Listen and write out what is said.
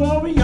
all we got